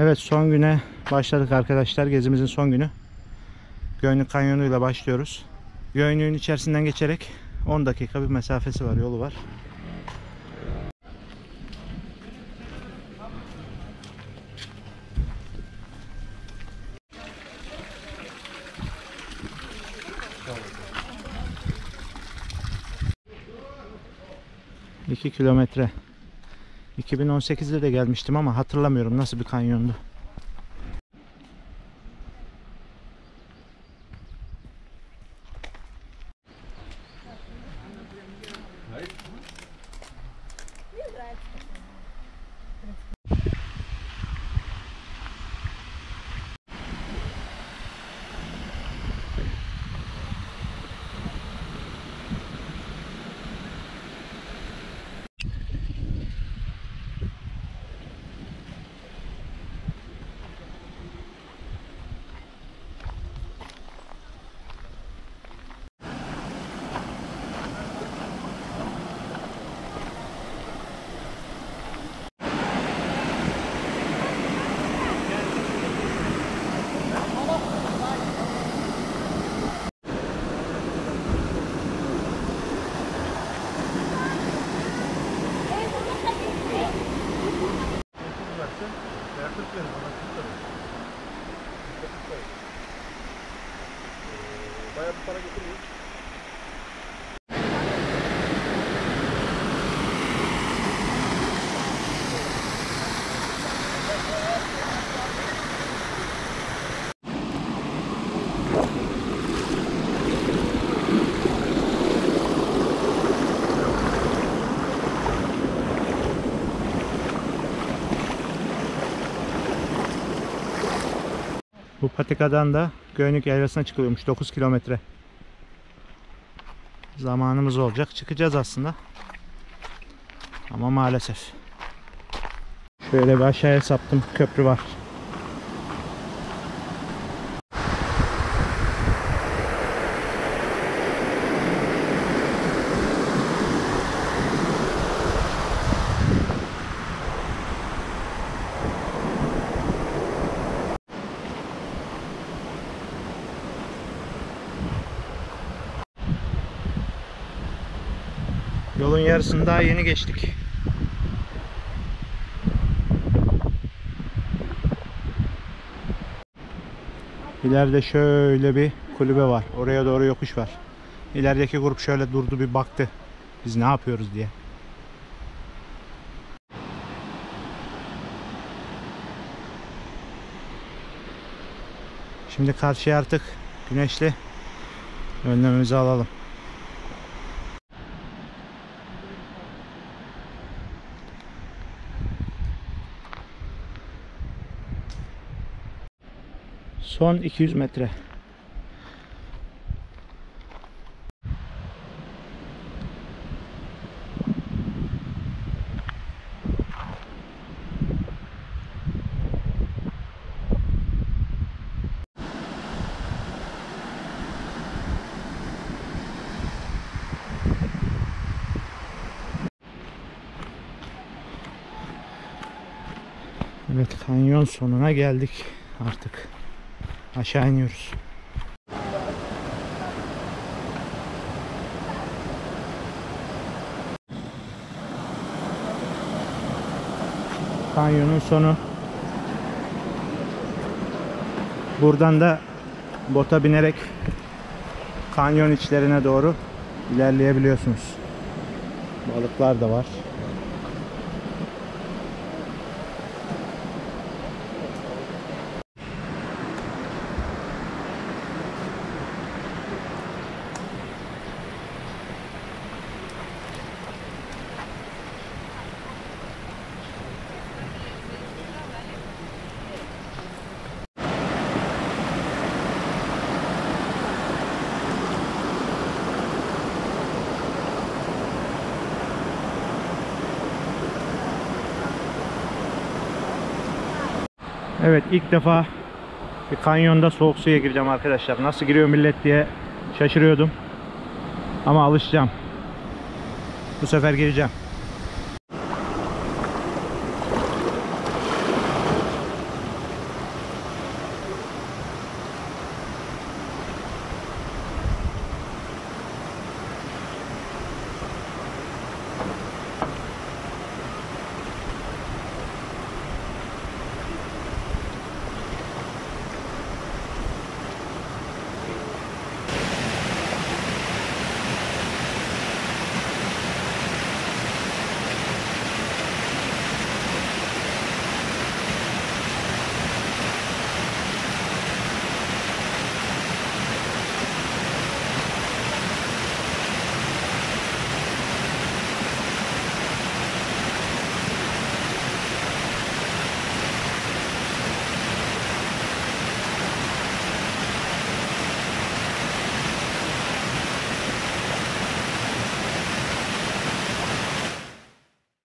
Evet son güne başladık arkadaşlar. Gezimizin son günü. Göynük Kanyonu ile başlıyoruz. Göynüğün içerisinden geçerek 10 dakika bir mesafesi var, yolu var. İki kilometre. 2018'de de gelmiştim ama hatırlamıyorum nasıl bir kanyondu. Bayağı bir para getiriyor. Bu patikadan da Göynük Yaylası'na çıkılıyormuş 9 kilometre. Zamanımız olacak. Çıkacağız aslında. Ama maalesef. Şöyle bir aşağıya saptım. Köprü var. Yolun yarısını daha yeni geçtik. İleride şöyle bir kulübe var. Oraya doğru yokuş var. İlerideki grup şöyle durdu bir baktı. Biz ne yapıyoruz diye. Şimdi karşıya artık güneşli önlemimizi alalım. Son 200 metre. Evet kanyon sonuna geldik artık. Aşağı iniyoruz. Kanyonun sonu. Buradan da bota binerek kanyon içlerine doğru ilerleyebiliyorsunuz. Balıklar da var. Evet ilk defa bir kanyonda soğuk suya gireceğim arkadaşlar. Nasıl giriyor millet diye şaşırıyordum. Ama alışacağım. Bu sefer gireceğim.